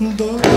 dois.